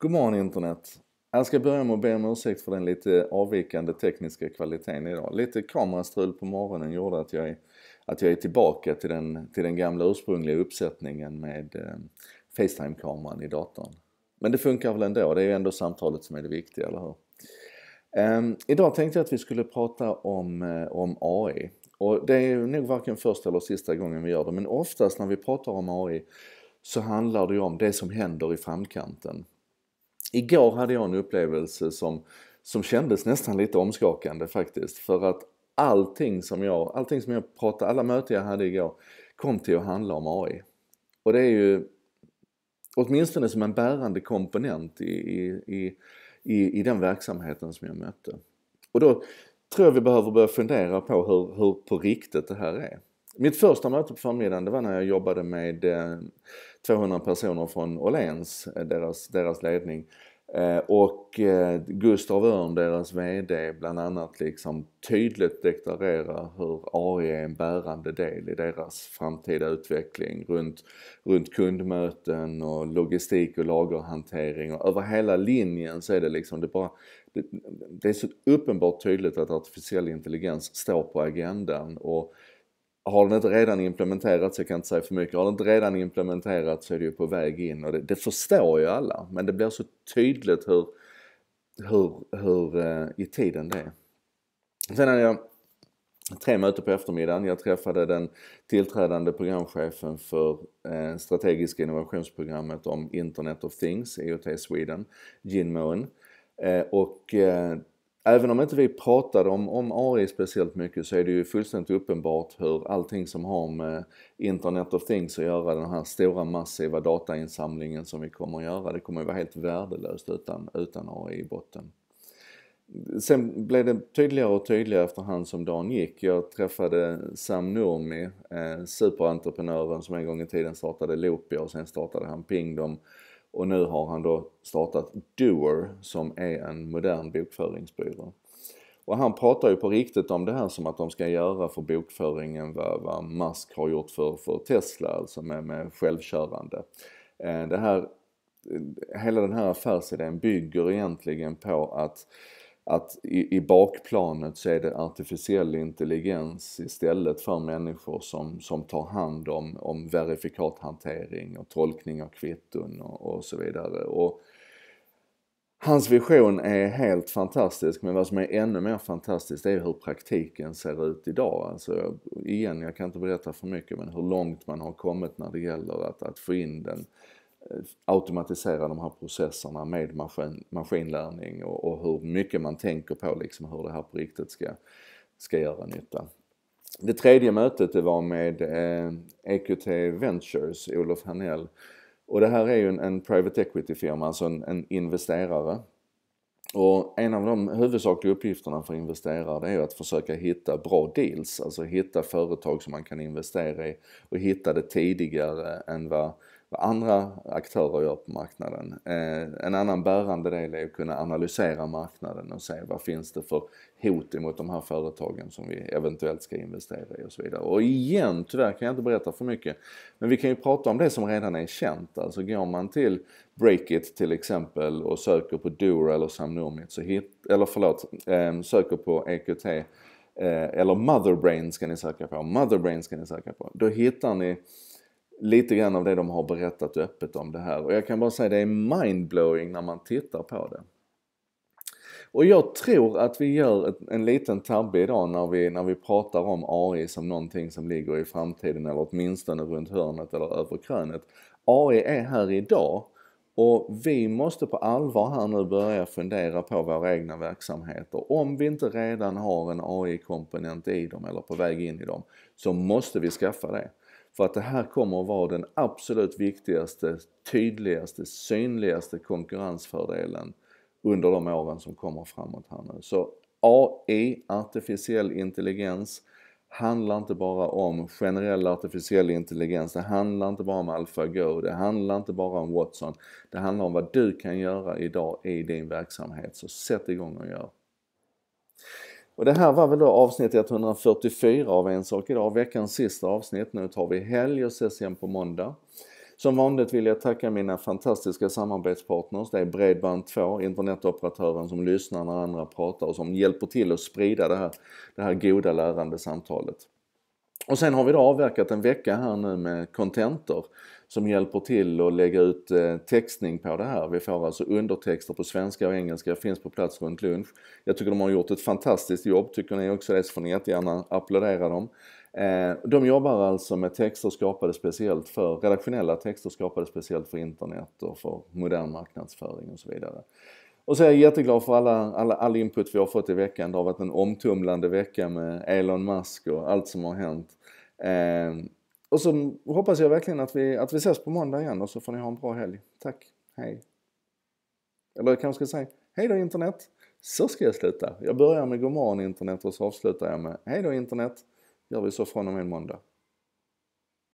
God morgon internet! Jag ska börja med att be om ursäkt för den lite avvikande tekniska kvaliteten idag. Lite kamerastrul på morgonen gjorde att jag är, att jag är tillbaka till den, till den gamla ursprungliga uppsättningen med eh, Facetime-kameran i datorn. Men det funkar väl ändå, det är ju ändå samtalet som är det viktiga, eller hur? Um, idag tänkte jag att vi skulle prata om, uh, om AI. Och det är nog varken första eller sista gången vi gör det, men oftast när vi pratar om AI så handlar det ju om det som händer i framkanten. Igår hade jag en upplevelse som, som kändes nästan lite omskakande faktiskt. För att allting som jag, allting som jag pratade, alla möten jag hade igår kom till att handla om AI. Och det är ju åtminstone som en bärande komponent i, i, i, i den verksamheten som jag mötte. Och då tror jag vi behöver börja fundera på hur, hur på riktigt det här är. Mitt första möte på förmiddagen det var när jag jobbade med eh, 200 personer från Åhléns, eh, deras, deras ledning. Eh, och Gustav Örn, deras VD, bland annat liksom tydligt deklarerar hur AI är en bärande del i deras framtida utveckling runt, runt kundmöten och logistik och lagerhantering och över hela linjen så är det liksom det bara det, det är så uppenbart tydligt att artificiell intelligens står på agendan och har den inte redan implementerats, jag kan inte säga för mycket, har den inte redan implementerats så är det ju på väg in och det, det förstår ju alla men det blir så tydligt hur, hur, hur uh, i tiden det är. Sen hade jag tre möten på eftermiddagen. Jag träffade den tillträdande programchefen för eh, strategiska innovationsprogrammet om Internet of Things, IoT Sweden, Jin Moen. Eh, och eh, även om inte vi pratade om, om AI speciellt mycket så är det ju fullständigt uppenbart hur allting som har med Internet of Things att göra, den här stora massiva datainsamlingen som vi kommer att göra, det kommer att vara helt värdelöst utan, utan AI i botten. Sen blev det tydligare och tydligare efterhand som dagen gick. Jag träffade Sam Nurmi, eh, superentreprenören som en gång i tiden startade Loopia och sen startade han Pingdom och nu har han då startat Doer som är en modern bokföringsbyrå. Och han pratar ju på riktigt om det här som att de ska göra för bokföringen vad, vad Musk har gjort för, för Tesla, alltså med, med självkörande. Eh, det här, eh, hela den här affärsidén bygger egentligen på att att i, i bakplanet så är det artificiell intelligens istället för människor som, som tar hand om, om verifikathantering och tolkning av kvitton och, och så vidare. Och hans vision är helt fantastisk men vad som är ännu mer fantastiskt är hur praktiken ser ut idag. Alltså igen, jag kan inte berätta för mycket men hur långt man har kommit när det gäller att, att få in den Eh, automatisera de här processerna med maskin, maskinlärning och, och, hur mycket man tänker på liksom hur det här på riktigt ska, ska göra nytta. Det tredje mötet det var med eh, EQT Ventures, Olof Hanell. Och det här är ju en, en private equity firma, alltså en, en, investerare. Och en av de huvudsakliga uppgifterna för investerare det är ju att försöka hitta bra deals, alltså hitta företag som man kan investera i och hitta det tidigare än vad vad andra aktörer gör på marknaden. Eh, en annan bärande del är att kunna analysera marknaden och se vad finns det för hot emot de här företagen som vi eventuellt ska investera i och så vidare. Och igen, tyvärr kan jag inte berätta för mycket, men vi kan ju prata om det som redan är känt. Alltså går man till Breakit till exempel och söker på Dura eller Samnomit så hit, eller förlåt, eh, söker på EQT eh, eller Motherbrain ska ni söka på, Motherbrain ska ni söka på. Då hittar ni lite grann av det de har berättat öppet om det här och jag kan bara säga det är mindblowing när man tittar på det. Och jag tror att vi gör ett, en liten tabbe idag när vi, när vi pratar om AI som någonting som ligger i framtiden eller åtminstone runt hörnet eller över krönet. AI är här idag och vi måste på allvar här nu börja fundera på våra egna verksamheter. Om vi inte redan har en AI-komponent i dem eller på väg in i dem så måste vi skaffa det. För att det här kommer att vara den absolut viktigaste, tydligaste, synligaste konkurrensfördelen under de åren som kommer framåt här nu. Så AI, artificiell intelligens, handlar inte bara om generell artificiell intelligens, det handlar inte bara om AlphaGo, det handlar inte bara om Watson. Det handlar om vad du kan göra idag i din verksamhet, så sätt igång och gör. Och det här var väl då avsnitt 144 av En sak idag, veckans sista avsnitt. Nu tar vi helg och ses igen på måndag. Som vanligt vill jag tacka mina fantastiska samarbetspartners. Det är Bredband2, internetoperatören som lyssnar när andra pratar och som hjälper till att sprida det här, det här goda lärande samtalet. Och sen har vi då avverkat en vecka här nu med Contentor som hjälper till att lägga ut eh, textning på det här. Vi får alltså undertexter på svenska och engelska, finns på plats runt lunch. Jag tycker de har gjort ett fantastiskt jobb. Tycker ni också det så får ni jättegärna applådera dem. Eh, de jobbar alltså med texter skapade speciellt för, redaktionella texter skapade speciellt för internet och för modern marknadsföring och så vidare. Och så är jag jätteglad för alla, alla, all input vi har fått i veckan. Det har varit en omtumlande vecka med Elon Musk och allt som har hänt. Eh, och så hoppas jag verkligen att vi, att vi ses på måndag igen och så får ni ha en bra helg. Tack, hej. Eller jag kanske ska säga hej då internet. Så ska jag sluta. Jag börjar med godmorgon internet och så avslutar jag med hej då internet. Gör vi så från och med måndag.